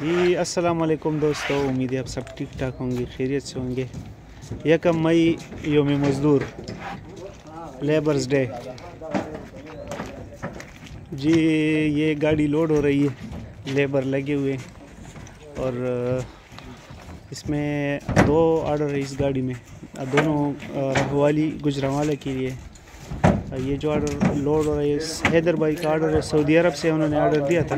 جی السلام علیکم دوستو، امید ہے آپ سب ٹھیک ٹھاک ہوں گے، خیریت سے ہوں گے۔ یکم مئی یوم مزدور، لیبرز ڈے۔ جی یہ گاڑی لوڈ ہو رہی ہے، لیبر لگے ہوئے۔ اور، اس میں دو آرڈر ہے اس گاڑی میں۔ دونوں رہوالی گجرانوالہ کے لیے۔ یہ جو آرڈر لوڈ ہو رہا ہے، حیدر بھائی کا آرڈر ہے، سعودی عرب سے انہوں نے آرڈر دیا تھا۔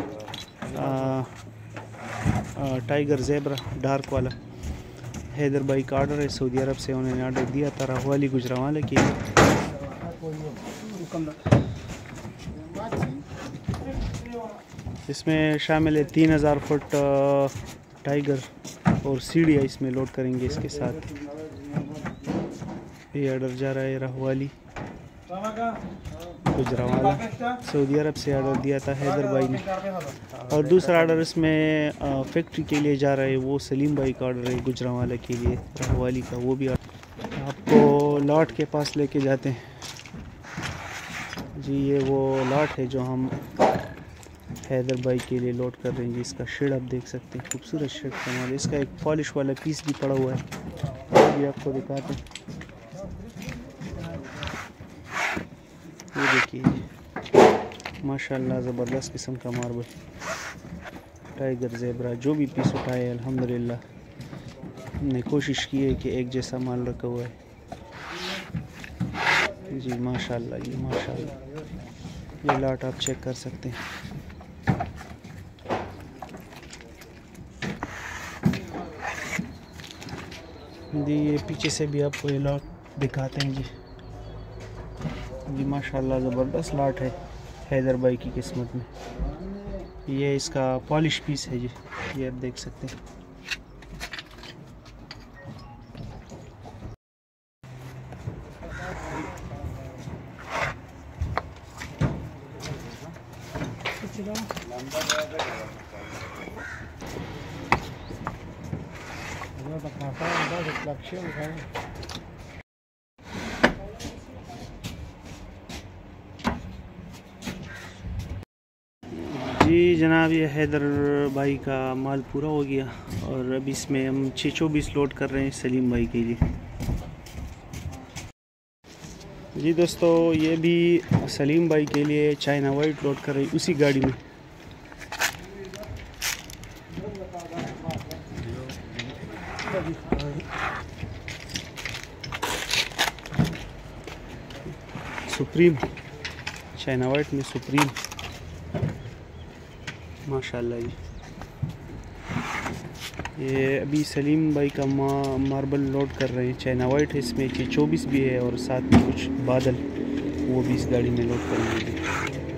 ٹائیگر زیبرا، ڈارک والا۔ حیدر بھائی کا آرڈر ہے، سعودی عرب سے انہوں نے آرڈر دیا تھا رہوالی گجرانوالہ کے لیے اس میں شامل ہے تین ہزار فٹ ٹائیگر اور سیڑھیاں اس میں لوڈ کریں گے اس کے ساتھ۔ یہ آرڈر جا رہا ہے، رہوالی۔ گجرانوالہ سعودی عرب سے آرڈر دیا تھا حیدر بھائی نے۔ اور دوسرا آرڈر اس میں فیکٹری کے لیے جا رہا ہے، وہ سلیم بھائی کا آرڈر ہے گجرانوالہ کے لیے رہوالی کا، وہ بھی آپ کو لاٹ کے پاس لے کے جاتے ہیں۔ جی یہ وہ لاٹ ہے جو ہم حیدر بھائی کے لیے لوڈ کر رہے ہیں۔ جی اس کا شیڈ آپ دیکھ سکتے ہیں، خوبصورت شیڈ۔ کمال اس کا ایک پالش والا پیس بھی پڑا ہوا ہے۔ وہ بھی آپ کو دکھاتے ہیں۔ یہ دیکھیے جی۔ ماشاء اللہ زبردست قسم کا ماربل۔ ٹائیگر زیبرا جو بھی پیس اٹھائے، الحمدللہ۔ ہم نے کوشش کی ہے کہ ایک جیسا مال رکھا ہوا ہے۔ جی ماشاء اللہ یہ جی، ماشاء اللہ یہ لاٹ آپ چیک کر سکتے ہیں۔ جی یہ پیچھے سے بھی آپ کو یہ لاٹ دکھاتے ہیں جی۔ جی ماشاءاللہ زبردست لاٹ ہے حیدر بھائی کی قسمت میں۔ یہ اس کا پالش پیس ہے جی یہ آپ دیکھ سکتے ہیں جی جناب، یہ حیدر بھائی کا مال پورا ہو گیا اور اب اس میں ہم چھ چوبیس لوڈ کر رہے ہیں سلیم بھائی کے لیے۔ جی دوستو، یہ بھی سلیم بھائی کے لیے چائنا وائٹ لوڈ کر رہی، اسی گاڑی میں۔ سپریم، چائنا وائٹ میں سپریم۔ ماشاء اللہ جی۔ یہ ابھی سلیم بھائی کا ماربل لوڈ کر رہے ہیں۔ چائنا وائٹ ہے، اس میں چوبیس بھی ہے اور ساتھ میں کچھ بادل، وہ بھی اس گاڑی میں لوڈ کریں گے